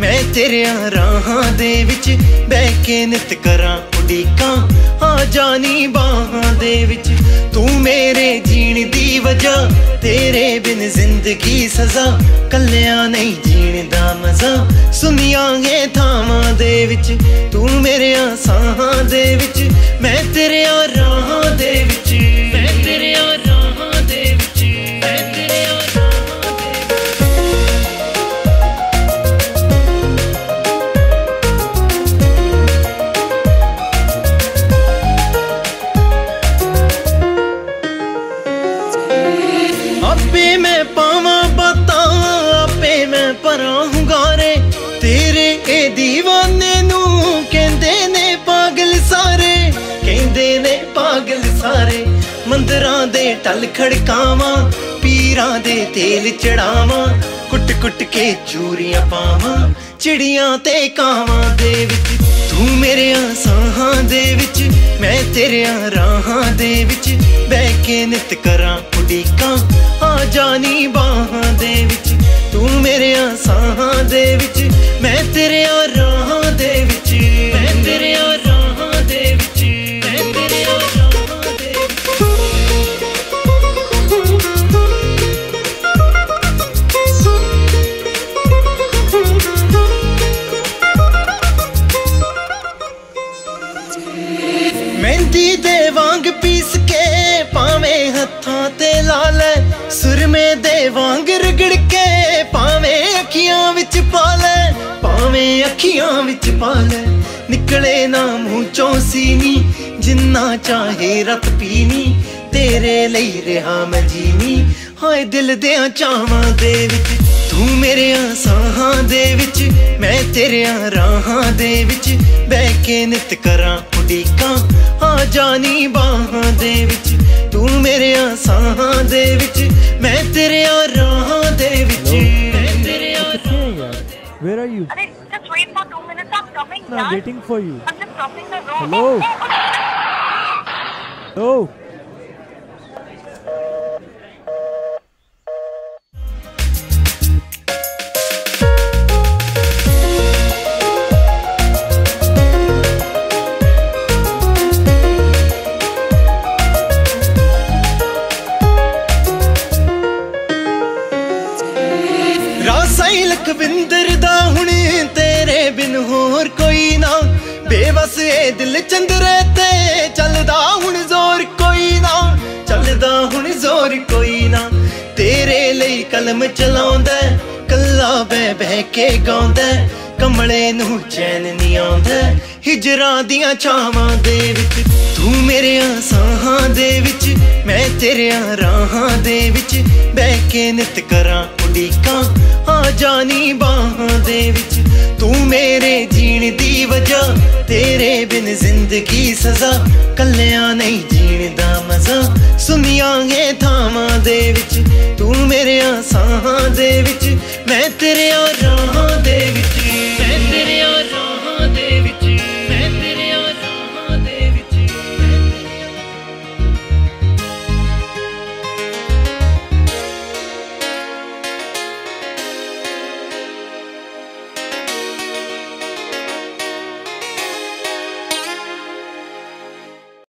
ਮੈਂ ਤੇਰਿਆਂ ਰਾਹਾਂ ਦੇ ਵਿੱਚ ਬਹਿ ਕੇ ਨਿਤ ਕਰਾਂ ਉਡੀਕਾਂ। ਆ ਜਾਨੀ ਬਾਹਾਂ ਦੇ ਵਿੱਚ, ਤੂੰ ਮੇਰੇ ਜੀਣ ਦੀ ਵਜ੍ਹਾ, ਤੇਰੇ ਬਿਨ ਜ਼ਿੰਦਗੀ ਸਜ਼ਾ, ਕੱਲਿਆਂ ਨਹੀਂ ਜੀਣ ਦਾ ਮਜ਼ਾ ਸੁਨੀਆਂਗੇ ਥਾਵਾਂ ਦੇ ਆਪੇ ਮੈਂ ਪਾਵਾਂ ਬਾਤਾਂ, ਆਪੇ ਮੈਂ ਪਰਾਂ ਹੁੰਗਾਰੇ ਤੇਰੇ ਇਹ دیਵਾਨੇ ਨੂੰ ਕਹਿੰਦੇ ਨੇ ਪਾਗਲ ਸਾਰੇ। ਕਹਿੰਦੇ ਨੇ ਪਾਗਲ ਸਾਰੇ, ਮੰਦਰਾਂ ਦੇ ਟਲ ਖੜਕਾਵਾਂ, ਪੀਰਾਂ ਦੇ ਤੇਲ ਚੜਾਵਾਂ ਕੁੱਟ ਕੁੱਟ ਕੇ ਚੂਰੀਆਂ ਪਾਵਾਂ, ਚਿੜੀਆਂ ਤੇ ਕਾਵਾਂ ਦੇ ਵਿੱਚ। ਤੂੰ ਮੇਰੇ ਸਾਹਾਂ ਦੇ ਵਿੱਚ ਮੈਂ ਤੇਰਿਆਂ ਰਾਹਾਂ ਦੇ ਵਿੱਚ ਬਹਿ ਕੇ ਨਿਤ ਕਰਾਂ ਉਡੀਕਾਂ। ਆ ਜਾਨੀ ਬਾਹਾਂ ਦੇ ਵਿੱਚ, ਤੂੰ ਮੇਰੇ ਸਾਹਾਂ ਦੇ ਵਿੱਚ, ਮੈਂ ਤੇਰਿਆਂ ਵਿੱਚ ਪਾ ਲੈ ਪਾਵੇਂ ਅੱਖੀਆਂ ਵਿੱਚ ਪਾ ਲੈ। ਨਿਕਲੇ ਨਾ ਮੂੰਹ ਚੋਂ ਸੀਨੀ, ਜਿੰਨਾ ਚਾਹੇ ਰਤ ਪੀਨੀ ਤੇਰੇ ਲਈ ਰਹਾ ਮੈਂ ਜੀਨੀ ਹਾਏ ਦਿਲ ਦੇ ਚਾਵਾਂ ਦੇ ਵਿੱਚ, ਤੂੰ ਮੇਰੇ ਸਾਹਾਂ ਦੇ ਵਿੱਚ। ਮੈਂ ਤੇਰਿਆਂ ਰਾਹਾਂ ਦੇ ਵਿੱਚ, ਬਹਿ ਕੇ ਨਿਤ ਕਰਾਂ ਉਡੀਕਾਂ। ਆ ਜਾਨੀ ਬਾਹਾਂ ਦੇ ਵਿੱਚ, ਤੂੰ ਮੇਰੇ ਸਾਹਾਂ ਦੇ ਵਿੱਚ। ਮੈਂ ਤੇਰਿਆਂ ਰਾਹਾਂ Where are you? Arre, just wait for two minutes. I'm coming. No, I'm waiting for you. I'm just crossing the road. Hello. Hello. விந்த ਬੇਵਸ ਇਹ ਦਿਲ ਚੰਦਰੇ ਤੇ ਚੱਲਦਾ ਹੁਣ ਜ਼ੋਰ ਕੋਈ ਨਾ। ਚੱਲਦਾ ਹੁਣ ਜ਼ੋਰ ਕੋਈ ਨਾ। ਤੇਰੇ ਲਈ ਕਲਮ ਚਲਾਉਂਦਾ, ਕੱਲਾ ਬਹਿ ਬਹਿ ਕੇ ਗਾਉਂਦਾ। ਕਮਲੇ ਨੂੰ ਚੈਨ ਨਹੀਂ ਆਉਂਦਾ, ਹਿਜਰਾਂ ਦੀਆਂ ਛਾਵਾਂ ਦੇ ਵਿੱਚ। ਤੂੰ ਮੇਰੇ ਸਾਹਾਂ ਦੇ ਵਿੱਚ ਮੈਂ ਤੇਰਿਆਂ ਰਾਹਾਂ ਦੇ ਵਿੱਚ ਬਹਿ ਕੇ ਨਿਤ ਕਰਾਂ ਉਡੀਕਾਂ। ਆ ਜਾਨੀ ਬਾਹਾਂ ਦੇ ਵਿੱਚ, ਤੂੰ ਮੇਰੇ ਜੀਣ ਦੀ ਵਜ੍ਹਾ, ਤੇਰੇ ਬਿਨ ਜ਼ਿੰਦਗੀ ਸਜ਼ਾ। ਕੱਲਿਆਂ ਨਹੀਂ ਜੀਣ ਦਾ ਮਜ਼ਾ ਸੁਨੀਆਂਗੇ ਥਾਵਾਂ ਦੇ ਵਿੱਚ, ਤੂੰ ਮੇਰੇ ਸਾਹਾਂ ਦੇ ਵਿੱਚ, ਮੈਂ ਤੇਰਿਆਂ